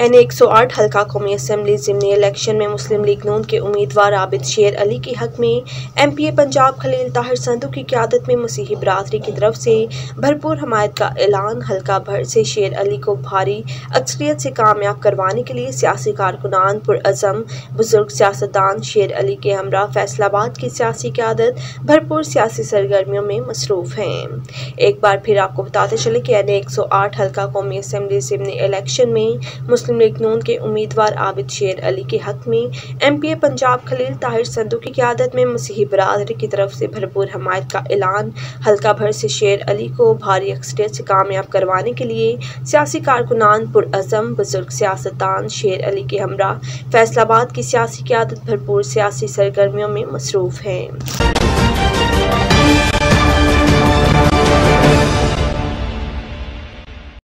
N एक सौ आठ हल्का कौमी असम्बली जिमनी इलेक्शन में मुस्लिम लीग नून के उम्मीदवार आबिद शेर अली के हक में M P A Punjab Khalil Tahir Sandhu की क्यादत में मसीही बरदरी की तरफ़ से भरपूर हमायत का ऐलान। हल्का भर से शेर अली को भारी अक्सरियत से कामयाब करवाने के लिए सियासी कारकुनान पुरज़म बुज़ुर्ग सियासतदान शेर अली के हमरा फैसलाबाद की सियासी क्यादत भरपूर सियासी सरगर्मियों में मसरूफ़ हैं। एक बार फिर आपको बताते चले कि एन एक सौ आठ हल्का कौमी असम्बली जिमनी इलेक्शन में मुस्लिम लीग नून के उम्मीदवार आबिद शेर अली के हक में M P A Punjab Khalil Tahir Sandhu की क्यादत में मसीही बरदरी की तरफ़ से भरपूर हमायत का ऐलान। हल्का भर से शेर अली को भारी अक्सरियत से कामयाब करवाने के लिए सियासी कारकुनान पुरज़म बुज़ुर्ग सियासतदान शेर अली के हमरा फैसलाबाद की सियासी क्यादत भरपूर सियासी सरगर्मियों में मसरूफ़ हैं।